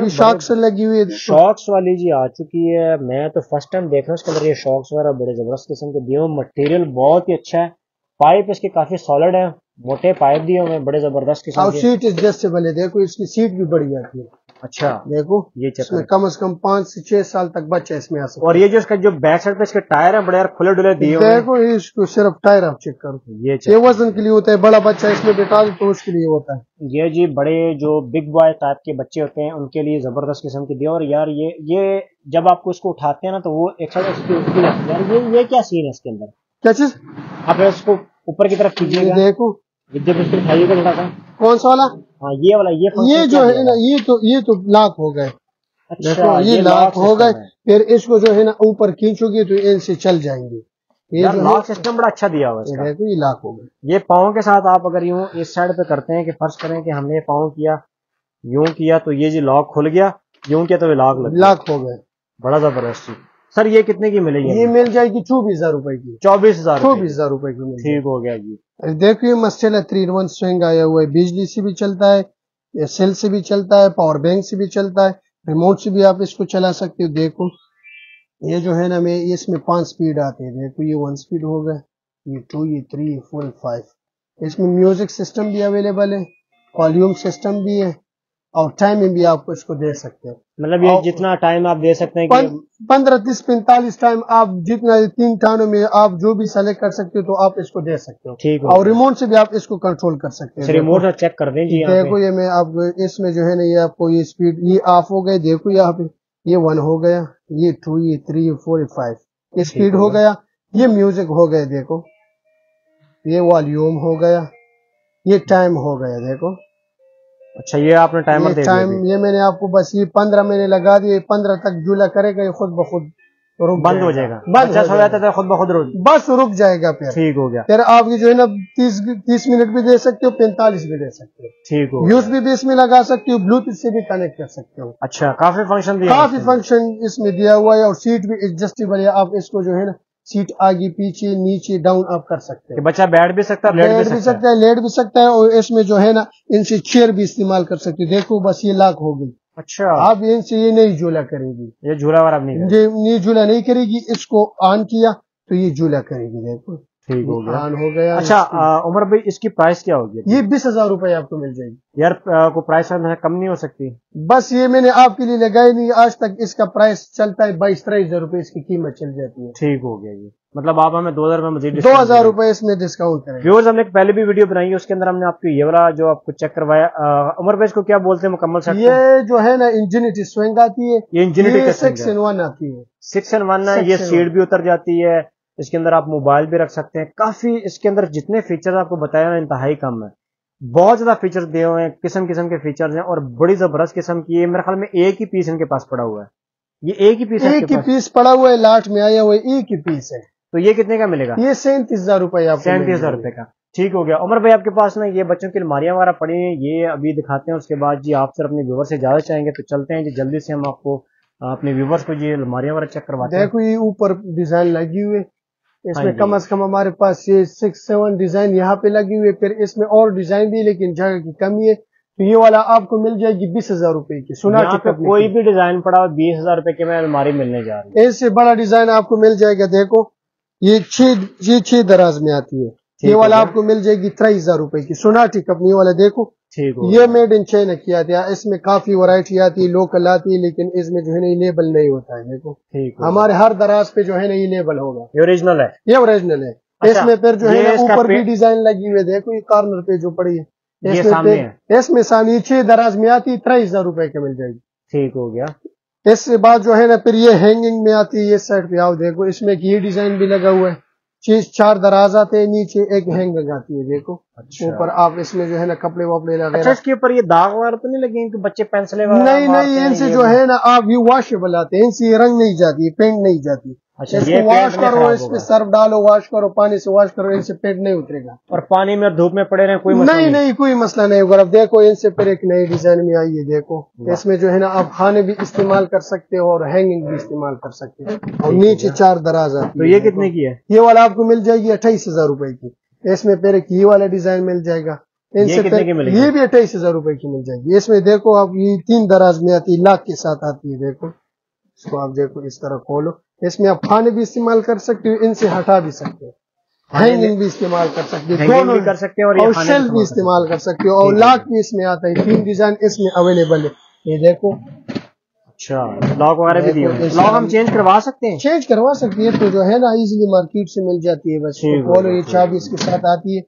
شاکس لگی ہوئی۔ شاکس والی جی آ چکی ہے۔ میں تو فرسٹ ٹائم دیکھ رہا ہوں اس کے اندر یہ شاکس وغیرہ بڑے زبردست قسم کے دیے ہوئے مٹیریل بہت ہی اچھا ہے۔ پائپ اس کے کافی سالڈ ہے موٹے پائپ دیے ہوئے بڑے زبردست قسم کے۔ سیٹ ایڈجسٹیبل ہے۔ دیکھو اس کی سیٹ بھی بڑی آتی ہے۔ اچھا۔ دیکھو یہ چیک کریں۔ کم از کم پانچ سے چھ سال تک بچہ اس میں آ سکتا اور یہ جو اس کا جو بیک سائڈ پہ اس کے ٹائر ہیں بڑے یار کھلے ڈلے دیے دیکھو اس کو صرف ٹائر آپ چیک کرو۔ یہ یہ وزن کے لیے ہوتا ہے بڑا بچہ اس میں دو تو اس کے لیے ہوتا ہے۔ یہ جی بڑے جو بگ بوائے ٹائپ کے بچے ہوتے ہیں ان کے لیے زبردست قسم کی دی اور یار یہ یہ جب آپ کو اس کو اٹھاتے ہیں نا تو وہ ایک سائڈ اس کی اٹھتی ہے یار یہ یہ کیا سین ہے اس کے اندر؟ کیا چیز؟ آپ اس کو اوپر کی طرف گا۔ دیکھو۔ جب اس کو اٹھائیے گا تھوڑا سا۔ کون سا والا؟ ہاں یہ والا یہ یہ جو ہے نا یہ تو یہ تو لاک ہو گئے۔ اچھا دیکھو یہ لاک lock ہو گئے۔ پھر اس کو جو ہے نا اوپر کھینچو گے تو ان سے چل جائیں گے۔ لاک سسٹم بڑا اچھا دیا ہوا ہے یہ کا۔ دیکھو یہ لاک ہو گئے۔ یہ پاؤں کے ساتھ آپ اگر یوں اس سائڈ پہ کرتے ہیں کہ فرض کریں کہ ہم نے پاؤں کیا یوں کیا تو یہ جی لاک کھل گیا یوں کیا تو یہ لاک لگ لاک ہو گئے۔ بڑا زبردست۔ سر یہ کتنے کی ملے یہ گی مل جائے گی چوبیس ہزار روپے کی۔ چوبیس ہزار چوبیس ہزار روپے کی ٹھیک ہو گیا جی۔ یہ مسئلہ تھری ان ون سوئنگ آیا ہوا ہے۔ بجلی سے بھی چلتا ہے یہ سیل سے بھی چلتا ہے پاور بینک سے بھی چلتا ہے۔ ریموٹ سے بھی آپ اس کو چلا سکتے ہو۔ دیکھو یہ جو ہے نا میں اس میں پانچ سپیڈ آتے ہیں۔ دیکھو یہ ون سپیڈ ہوگا یہ ٹو یہ تھری یہ فور فائیو اس میں میوزک سسٹم بھی اویلیبل ہے والیوم سسٹم بھی ہے۔ اور ٹائمنگ بھی آپ کو اس کو دے سکتے ہیں۔ مطلب یہ جتنا ٹائم آپ دے سکتے ہیں پندرہ تیس پینتالیس ٹائم آپ جتنا تین ٹانوں میں آپ جو بھی سلیکٹ کر سکتے ہو تو آپ اس کو دے سکتے ہو۔ ٹھیک اور ریموٹ سے بھی آپ اس کو کنٹرول کر سکتے ہیں۔ ریموٹ سے چیک کر دیں جی دیکھو یہ میں آپ اس میں جو ہے نا یہ آپ کو یہ سپیڈ یہ آف ہو گئے۔ دیکھو یہاں پہ یہ ون ہو گیا یہ ٹو یہ تھری یہ فور یہ فائیو یہ سپیڈ ہو گیا۔ یہ میوزک ہو گیا دیکھو۔ یہ والیوم ہو گیا۔ یہ ٹائم ہو گیا دیکھو۔ اچھا یہ آپ نے ٹائمر دے ٹائم یہ میں نے آپ کو بس یہ پندرہ میں نے لگا دیے پندرہ تک جھولا کرے گا یہ خود بخود بند ہو جائے گا۔ بند ہو جاتا ہے خود بخود رک بس رک جائے گا پھر۔ ٹھیک ہو گیا۔ پھر آپ یہ جو ہے نا تیس تیس منٹ بھی دے سکتے ہو پینتالیس بھی دے سکتے ہو۔ ٹھیک ہو یوز بھی اس میں لگا سکتے ہو بلوٹوتھ سے بھی کنیکٹ کر سکتے ہو۔ اچھا کافی فنکشن دیا کافی فنکشن اس میں دیا ہوا ہے اور سیٹ بھی ایڈجسٹیبل ہے۔ آپ اس کو جو ہے نا سیٹ آگے پیچھے نیچے ڈاؤن آپ کر سکتے ہیں۔ بچہ بیٹھ بھی سکتا ہے لیٹ بھی سکتا ہے۔ لیٹ بھی سکتا ہے اور اس میں جو ہے نا ان سے چیئر بھی استعمال کر سکتے ہیں۔ دیکھو بس یہ لاک ہو گئی۔ اچھا۔ آپ ان سے یہ نہیں جھولا کرے گی۔ یہ جھولا وغیرہ نہیں یہ جھولا نہیں کرے گی۔ اس کو آن کیا تو یہ جھولا کرے گی۔ دیکھو۔ ٹھیک ہو گیا۔ ہو گیا۔ اچھا عمر بھائی اس کی پرائس کیا ہوگی؟ یہ بیس ہزار روپے آپ کو مل جائے گی۔ یار کو پرائس کم نہیں ہو سکتی۔ بس یہ میں نے آپ کے لیے لگائی نہیں آج تک اس کا پرائس چلتا ہے بائیس تیئیس ہزار روپے اس کی قیمت چل جاتی ہے۔ ٹھیک ہو گیا جی۔ مطلب آپ ہمیں دو ہزار میں مزید دو ہزار روپے اس میں ڈسکاؤنٹ کریں۔ ویورز ہم نے پہلے بھی ویڈیو بنائی ہے اس کے اندر ہم نے آپ کو یہ والا جو آپ کو چیک کروایا۔ عمر بھائی اس کو کیا بولتے ہیں؟ مکمل سیٹ یہ جو ہے نا انجینٹی سوئنگ آتی ہے۔ یہ انجینٹی یہ سکس ان ون آتی ہے۔ سکس اینڈ ون یہ سیٹ one. بھی اتر جاتی ہے۔ اس کے اندر آپ موبائل بھی رکھ سکتے ہیں۔ کافی اس کے اندر جتنے فیچر آپ کو بتایا نا انتہائی کم ہے بہت زیادہ فیچر دیے ہوئے ہیں قسم قسم کے فیچر ہیں اور بڑی زبردست قسم کی ہے میرے خیال میں ایک ہی پیس ان کے پاس پڑا ہوا ہے۔ یہ ایک ہی پیس ایک ہی پیس پڑا ہوا ہے لاٹ میں آیا ہوا ہے ایک ہی پیس ہے۔ تو یہ کتنے کا ملے گا؟ یہ سینتیس ہزار روپے سینتیس ہزار روپے کا۔ ٹھیک ہو گیا۔ عمر بھائی آپ کے پاس نا یہ بچوں کی الماریاں وغیرہ پڑی ہیں یہ ابھی دکھاتے ہیں۔ اس کے بعد جی آپ سر اپنے ویور سے اجازت چاہیں گے تو چلتے ہیں۔ جی جلدی سے ہم آپ کو اپنے ویورس کو جی الماریاں وغیرہ چیک کرواتے ہیں۔ دیکھو یہ اوپر ڈیزائن لگی ہوئی ہے۔ اس ہاں میں جی۔ کم از کم ہمارے پاس یہ سکس سیون ڈیزائن یہاں پہ لگی ہوئی ہے پھر اس میں اور ڈیزائن بھی لیکن جگہ کی کمی ہے۔ تو یہ والا آپ کو مل جائے گی بیس ہزار روپے کی۔ سنا کوئی بھی ڈیزائن پڑا ہو بیس ہزار روپے کے میں الماری ملنے جا رہی ہے اس سے بڑا ڈیزائن آپ کو مل جائے گا دیکھو یہ چھ یہ چھ دراز میں آتی ہے۔ یہ والا گیا۔ آپ کو مل جائے گی ترائیس ہزار روپے کی۔ سوناٹی کمپنی والا دیکھو یہ میڈ ان چائنا کی آتی ہے اس میں کافی ورائٹی آتی ہے لوکل آتی ہے لیکن اس میں جو ہے نا یہ لیبل نہیں ہوتا ہے۔ دیکھو ہمارے ہر دراز پہ جو ہے نا یہ لیبل ہوگا۔ یہ اوریجنل ہے۔ یہ اوریجنل ہے۔ اچھا، اس میں پھر جو ہے اوپر بھی ڈیزائن لگی ہوئی ہے۔ دیکھو یہ کارنر پہ جو پڑی ہے۔ اس میں سامنے چھ دراز میں آتی ہے ترائیس ہزار روپے کے مل جائے گی۔ ٹھیک ہو گیا۔ اس سے بعد جو ہے نا پھر یہ ہینگنگ میں آتی ہے یہ سائڈ پہ آؤ دیکھو اس میں یہ ڈیزائن بھی لگا ہوا ہے۔ چیز چار دراز آتے ہیں نیچے ایک ہینگنگ آتی ہے دیکھو۔ اوپر آپ اس میں جو ہے نا کپڑے وپڑے اچھا وغیرہ اس کے اوپر یہ داغ وغیرہ تو نہیں لگے کہ بچے پینسلیں نہیں نہیں ہیں، ان سے جو ہے نا آپ یہ واشیبل آتے ہیں ان سے یہ رنگ نہیں جاتی پینٹ نہیں جاتی۔ اچھا اس کو واش کرو اس پہ سرف ڈالو واش کرو پانی سے واش کرو ان سے پینٹ نہیں اترے گا۔ اور پانی میں اور دھوپ میں پڑے رہے کوئی نہیں نہیں۔ کوئی مسئلہ نہیں ہوگا۔ اب دیکھو ان سے پھر ایک نئی ڈیزائن میں آئی ہے دیکھو۔ اس میں جو ہے نا آپ کھانے بھی استعمال کر سکتے ہو اور ہینگنگ بھی استعمال کر سکتے ہو۔ اور نیچے چار دراز آتی یہ۔ کتنے کی ہے؟ یہ والا آپ کو مل جائے گی اٹھائیس ہزار روپے کی۔ اس میں پھر ایک یہ والا ڈیزائن مل جائے گا۔ ان یہ سے کی؟ یہ بھی اٹھائیس ہزار روپے کی مل جائے گی۔ اس میں دیکھو آپ یہ تین دراز میں آتی ہے لاکھ کے ساتھ آتی ہے دیکھو۔ اس کو آپ دیکھو اس طرح کھولو۔ اس میں آپ کھانے بھی استعمال کر سکتے ہو ان سے ہٹا بھی سکتے ہو۔ ہینگنگ بھی استعمال کر سکتے ہو دونوں بھی کر سکتے ہیں اور شیل بھی استعمال کر سکتے ہو۔ اور لاکھ بھی اس میں آتا ہے تین ڈیزائن اس میں اویلیبل ہے۔ یہ دیکھو۔ اچھا لاک وغیرہ بھی دیے ہیں۔ لاک ہم چینج کروا سکتے ہیں؟ چینج کروا سکتی ہے تو جو ہے نا ایزیلی مارکیٹ سے مل جاتی ہے بس۔ ہے، یہ چابی اس کے ساتھ آتی ہے۔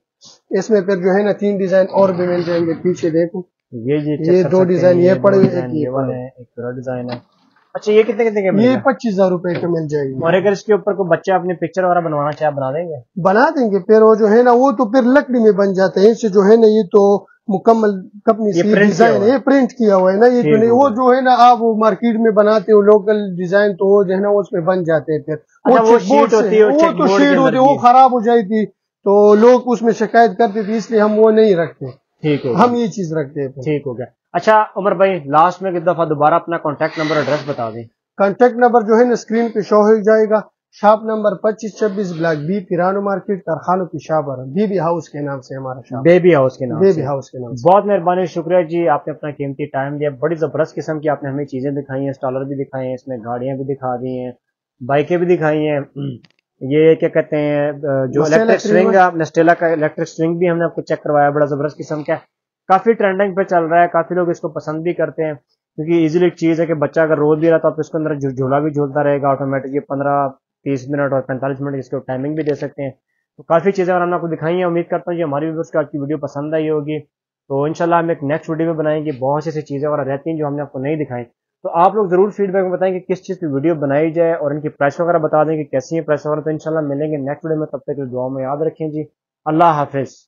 اس میں پھر جو ہے نا تین ڈیزائن اور بھی مل جائیں گے۔ پیچھے دیکھو۔ یہ جی check یہ دو سکتے ڈیزائن ہیں، یہ پڑے ہوئے یہ۔ ہیں ایک پورا ڈیزائن ہے۔ اچھا یہ کتنے کتنے کے یہ پچیس ہزار روپے کا مل جائے گی اور اگر اس کے اوپر کوئی بچہ اپنی پکچر وغیرہ بنوانا چاہے بنا دیں گے؟ بنا دیں گے۔ پھر وہ جو ہے نا وہ تو پھر لکڑی میں بن جاتے ہیں۔ اس سے جو ہے نا یہ تو مکمل ڈیزائن ہے۔ پرنٹ کیا ہوا ہے نا یہ نہیں ہو وہ گیا۔ جو ہے نا آپ وہ مارکیٹ میں بناتے ہو لوکل ڈیزائن تو وہ جو ہے نا اس میں بن جاتے ہیں پھر۔ اچھا، وہ تو اندر ہوتی وہ۔ خراب ہو جائے تھی۔ تو لوگ اس میں شکایت کرتے تھے اس لیے ہم وہ نہیں رکھتے۔ ہم یہ چیز رکھتے ہیں۔ ٹھیک ہو گیا۔ اچھا عمر بھائی لاسٹ میں ایک دفعہ دوبارہ اپنا کانٹیکٹ نمبر ایڈریس بتا دیں۔ کانٹیکٹ نمبر جو ہے نا اسکرین پہ شو ہو جائے گا۔ شاپ نمبر پچیس چھبیس بلاک بی پیرانو مارکیٹ کارخانوں کی شاپ پر بی بی ہاؤس کے نام سے ہمارا شاپ۔ بیبی ہاؤس کے نام بی سے۔ بی ہاؤس کے نام سے۔ بہت مہربانی شکریہ جی آپ نے اپنا قیمتی ٹائم دیا۔ بڑی زبردست قسم کی آپ نے ہمیں چیزیں دکھائی ہیں اسٹالر بھی دکھائے ہیں اس میں گاڑیاں بھی دکھا دی ہیں بائکیں بھی دکھائی ہیں۔ یہ کیا کہتے ہیں جو الیکٹرک سوئنگ. نسٹیلا کا الیکٹرک سوئنگ بھی ہم نے آپ کو چیک کروایا بڑا زبردست قسم کا ہے۔ کافی ٹرینڈنگ پہ چل رہا ہے کافی لوگ اس کو پسند بھی کرتے ہیں۔ کیونکہ ایزیلی ایک چیز ہے کہ بچہ اگر روز بھی رہا تو آپ اس کے اندر جھولا بھی جھولتا رہے گا آٹومیٹک یہ پندرہ تیس منٹ اور پینتالیس منٹ اس کو ٹائمنگ بھی دے سکتے ہیں۔ تو کافی چیزیں اور ہم نے آپ کو دکھائی ہیں۔ امید کرتا ہوں کہ ہماری ویورس کو آج کی ویڈیو پسند آئی ہوگی۔ تو انشاءاللہ ہم ایک نیکسٹ ویڈیو میں بنائیں گے۔ بہت سی ایسی چیزیں اور رہتی ہیں جو ہم نے آپ کو نہیں دکھائیں تو آپ لوگ ضرور فیڈ بیک میں بتائیں کہ کس چیز پہ ویڈیو بنائی جائے اور ان کی پرائس وغیرہ بتا دیں کہ کیسی ہیں پرائس وغیرہ۔ تو انشاءاللہ ملیں گے نیکسٹ ویڈیو میں۔ تب تک دعاؤں میں یاد رکھیں جی۔ اللہ حافظ۔